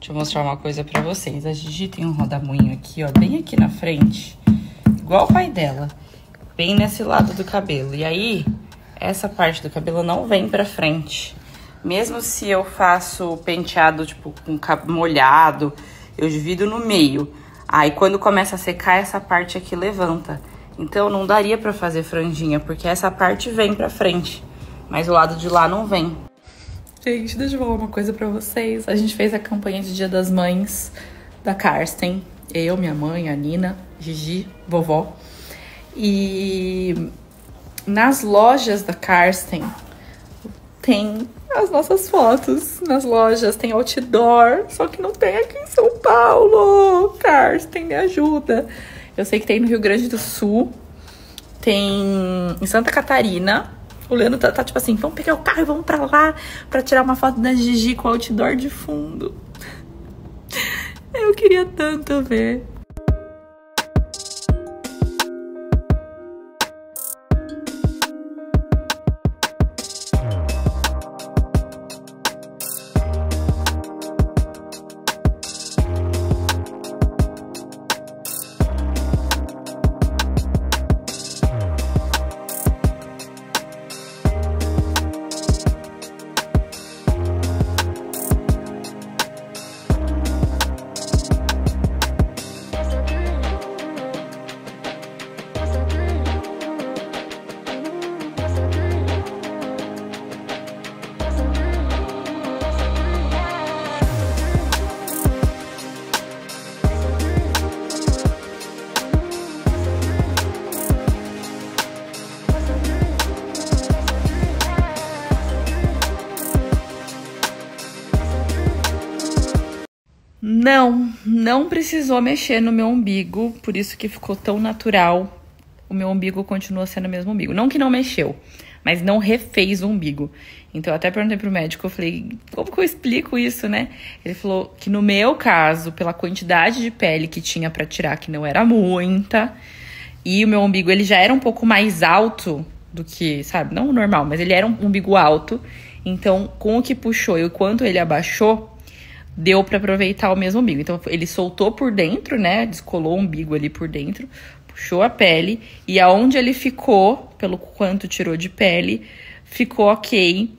Deixa eu mostrar uma coisa pra vocês. A Gigi tem um rodamuinho aqui, ó, bem aqui na frente. Igual o pai dela. Bem nesse lado do cabelo. E aí, essa parte do cabelo não vem pra frente. Mesmo se eu faço penteado, tipo, com cabelo molhado, eu divido no meio. Aí, quando começa a secar, essa parte aqui levanta. Então, não daria pra fazer franjinha, porque essa parte vem pra frente. Mas o lado de lá não vem. Gente, deixa eu falar uma coisa pra vocês. A gente fez a campanha de Dia das Mães da Karsten. Eu, minha mãe, a Nina, Gigi, vovó. E nas lojas da Karsten tem as nossas fotos. Nas lojas tem outdoor, só que não tem aqui em São Paulo. Karsten, me ajuda. Eu sei que tem no Rio Grande do Sul, tem em Santa Catarina, o Leandro tá, tá, tipo assim, vamos pegar o carro e vamos pra lá pra tirar uma foto da Gigi com o outdoor de fundo. Eu queria tanto ver. Não, não precisou mexer no meu umbigo, por isso que ficou tão natural. O meu umbigo continua sendo o mesmo umbigo. Não que não mexeu, mas não refez o umbigo. Então eu até perguntei pro médico, eu falei, como que eu explico isso, né? Ele falou que no meu caso, pela quantidade de pele que tinha para tirar, que não era muita, e o meu umbigo ele já era um pouco mais alto do que, sabe, não normal, mas ele era um umbigo alto. Então, com o que puxou e o quanto ele abaixou, deu para aproveitar o mesmo umbigo. Então ele soltou por dentro, né? Descolou o umbigo ali por dentro, puxou a pele e aonde ele ficou, pelo quanto tirou de pele, ficou ok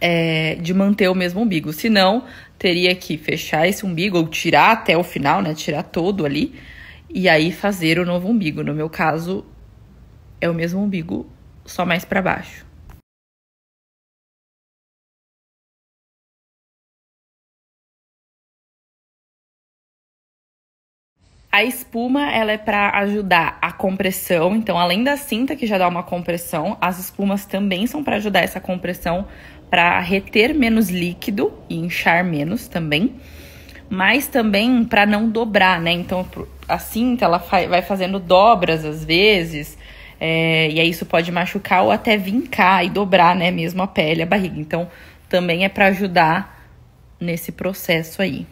é, de manter o mesmo umbigo. Senão, teria que fechar esse umbigo ou tirar até o final, né? Tirar todo ali e aí fazer o novo umbigo. No meu caso, é o mesmo umbigo, só mais para baixo. A espuma, ela é para ajudar a compressão. Então, além da cinta que já dá uma compressão, as espumas também são para ajudar essa compressão, para reter menos líquido e inchar menos também. Mas também para não dobrar, né? Então, a cinta ela vai fazendo dobras às vezes. É, e aí isso pode machucar ou até vincar e dobrar, né? Mesmo a pele, a barriga. Então, também é para ajudar nesse processo aí.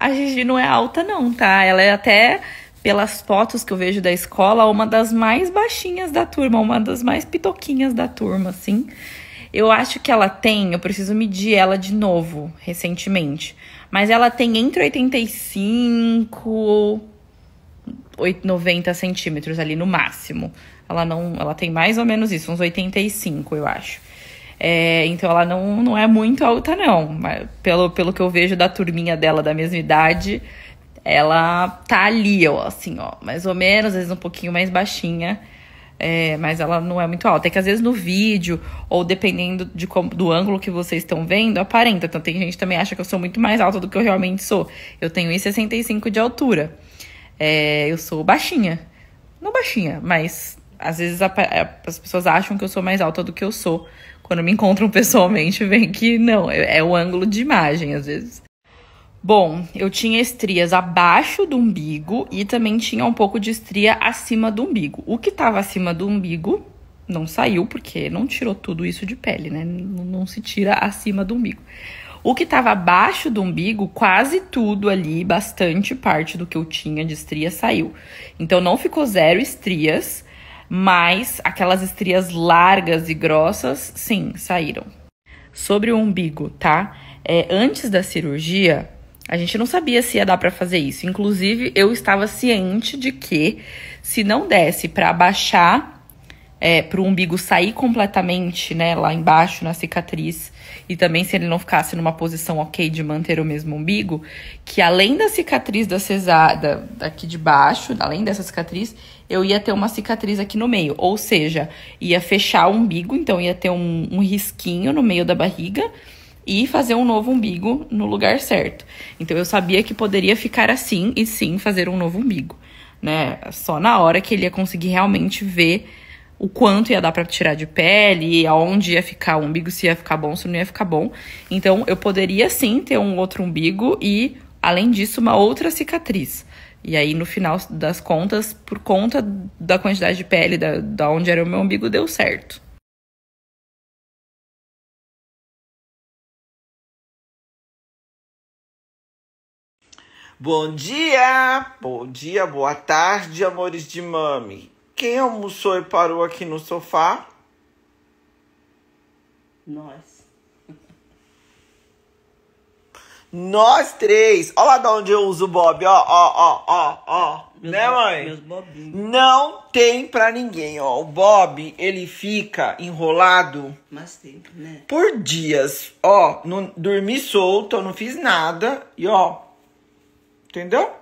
A Gigi não é alta, não, tá? Ela é até, pelas fotos que eu vejo da escola, uma das mais baixinhas da turma, uma das mais pitoquinhas da turma, assim. Eu acho que ela tem, eu preciso medir ela de novo, recentemente. Mas ela tem entre 85 e 90 centímetros ali no máximo. Ela não, ela tem mais ou menos isso, uns 85, eu acho. É, então ela não, não é muito alta, não. Mas pelo, pelo que eu vejo da turminha dela da mesma idade, ela tá ali, ó, assim, ó, mais ou menos, às vezes um pouquinho mais baixinha. É, mas ela não é muito alta. É que às vezes no vídeo, ou dependendo de como, do ângulo que vocês estão vendo, aparenta. Então tem gente que também acha que eu sou muito mais alta do que eu realmente sou. Eu tenho 1,65 de altura. É, eu sou baixinha. Não baixinha, mas às vezes a, as pessoas acham que eu sou mais alta do que eu sou. Quando me encontram pessoalmente, vem que não, é, é o ângulo de imagem, às vezes. Bom, eu tinha estrias abaixo do umbigo e também tinha um pouco de estria acima do umbigo. O que estava acima do umbigo não saiu, porque não tirou tudo isso de pele, né? Não, não se tira acima do umbigo. O que estava abaixo do umbigo, quase tudo ali, bastante parte do que eu tinha de estria saiu. Então não ficou zero estrias, mas aquelas estrias largas e grossas, sim, saíram. sobre o umbigo, tá? É, antes da cirurgia, a gente não sabia se ia dar para fazer isso. Inclusive, eu estava ciente de que se não desse para abaixar, é, para o umbigo sair completamente, né, lá embaixo na cicatriz, e também se ele não ficasse numa posição ok de manter o mesmo umbigo, que além da cicatriz da cesada daqui de baixo, além dessa cicatriz, eu ia ter uma cicatriz aqui no meio. Ou seja, ia fechar o umbigo, então ia ter um, um risquinho no meio da barriga e fazer um novo umbigo no lugar certo. Então eu sabia que poderia ficar assim e sim fazer um novo umbigo, né? Só na hora que ele ia conseguir realmente ver o quanto ia dar para tirar de pele, aonde ia ficar o umbigo, se ia ficar bom, se não ia ficar bom. Então eu poderia sim ter um outro umbigo e além disso uma outra cicatriz. E aí, no final das contas, por conta da quantidade de pele da, da onde era o meu umbigo, deu certo. Bom dia, bom dia, boa tarde, amores de mami. Quem almoçou e parou aqui no sofá? Nós. Nós três. Olha lá de onde eu uso o Bob, ó, ó, ó, ó, ó. Meus né, mãe? meus bobinhos. Não tem pra ninguém, ó. O Bob, ele fica enrolado Mas tempo, né? por dias. Ó, não dormi solto, eu não fiz nada. E ó, entendeu?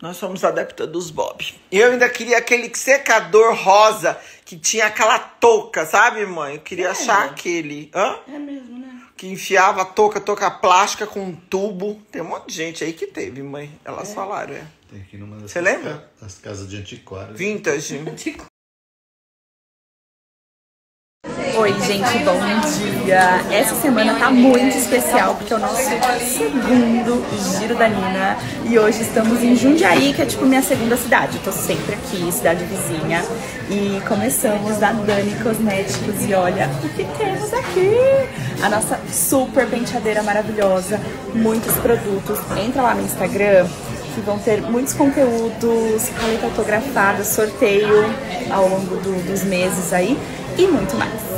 Nós somos adeptas dos Bob. Eu ainda queria aquele secador rosa que tinha aquela touca, sabe, mãe? Eu queria É. achar aquele. Hã? É mesmo, né? Que enfiava a touca, touca plástica com um tubo. Tem um monte de gente aí que teve, mãe. Elas falaram, é. Tem aqui numa das Você lembra? ca- Das casas de antiquário. Vintage. Oi, gente, bom dia. Essa semana tá muito especial porque é o nosso segundo Giro da Nina e hoje estamos em Jundiaí, que é tipo minha segunda cidade. Eu tô sempre aqui, cidade vizinha. E começamos da Dani Cosméticos e olha o que temos aqui. A nossa super penteadeira maravilhosa, muitos produtos. Entra lá no Instagram que vão ter muitos conteúdos, paleta autografada, sorteio ao longo do- dos meses aí e muito mais.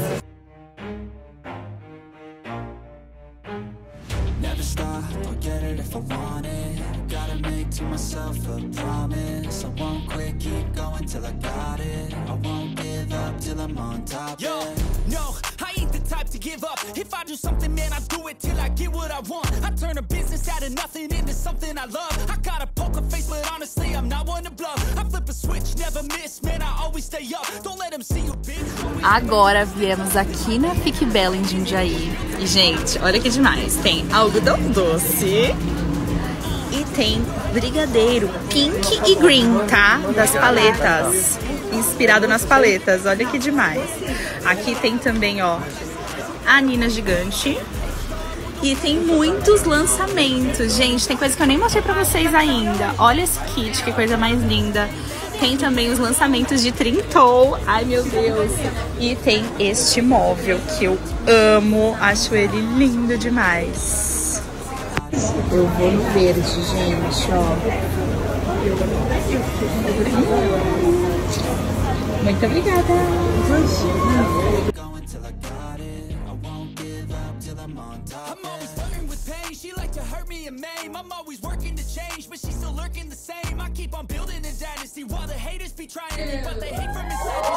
Stop, I'll get it if I want it Gotta make to myself a promise I won't quit, keep going till I got it I won't give up till I'm on top, Yo, yeah no, I ain't the type to give up. If I do something, man, I do it till I get what I want. I turn a business out of nothing into something I love. I got a poker face, but honestly, I'm not one to bluff. I Agora viemos aqui na Fique Bela em Jundiaí. E, gente, olha que demais. Tem algodão doce e tem brigadeiro pink e green, tá? Das paletas. Inspirado nas paletas. Olha que demais. Aqui tem também, ó, a Nina Gigante. E tem muitos lançamentos. Gente, tem coisa que eu nem mostrei pra vocês ainda. Olha esse kit, que coisa mais linda. Tem também os lançamentos de Trintou. Ai, meu Deus. E tem este móvel que eu amo. Acho ele lindo demais. Eu vou no verde, gente, ó. Muito obrigada. On top, I'm always flirting with pain. She like to hurt me and maim. I'm always working to change, but she's still lurking the same. I keep on building a dynasty while the haters be trying me, but they hate from inside.